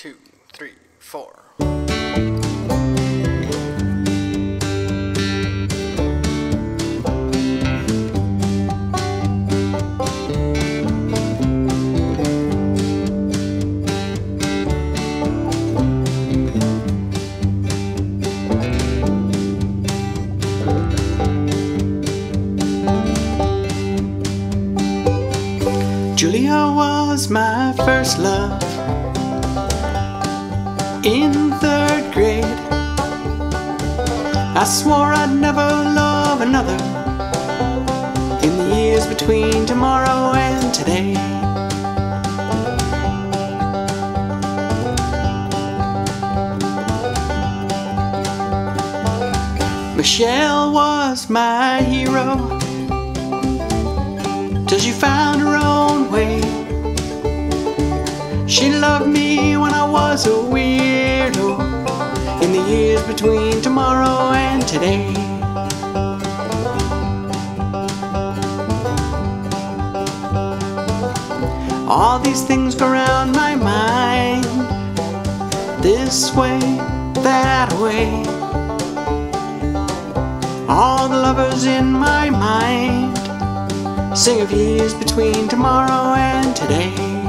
two, three, four. Julia was my first love in third grade. I swore I'd never love another in the years between tomorrow and today. Michelle was my hero till she found her own way. She loved me was a weirdo in the years between tomorrow and today. All these things go around my mind this way, that way. All the lovers in my mind sing of years between tomorrow and today.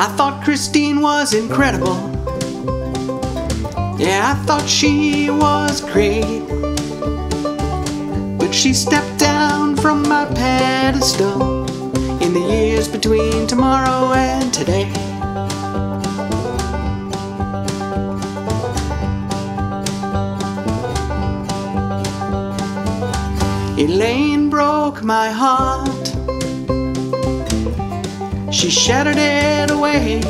I thought Christine was incredible. Yeah, I thought she was great. But she stepped down from my pedestal in the years between tomorrow and today. Elaine broke my heart. She shattered it away.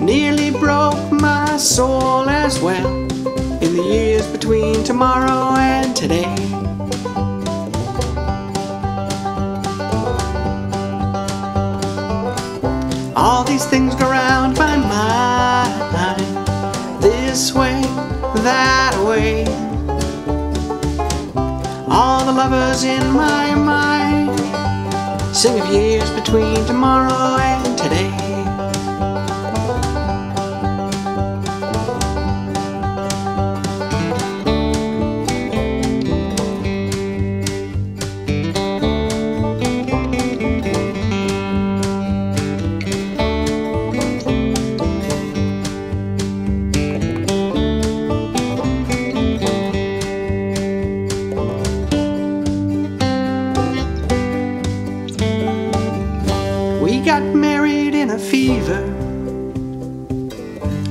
Nearly broke my soul as well in the years between tomorrow and today. All these things go round my mind this way, that way. All the lovers in my mind sing of years between tomorrow and We got married in a fever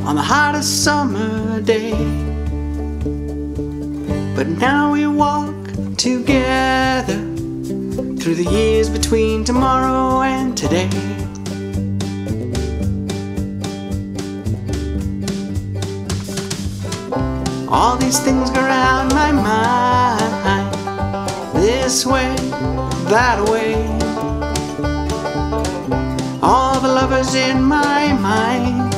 on the hottest summer day. But now we walk together through the years between tomorrow and today. All these things go around my mind this way, that way. All the lovers in my mind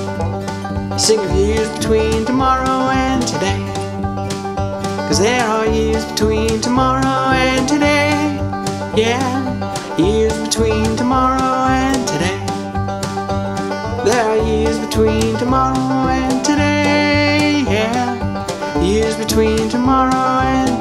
sing of years between tomorrow and today. Cause there are years between tomorrow and today. Yeah, years between tomorrow and today. There are years between tomorrow and today. Yeah, years between tomorrow and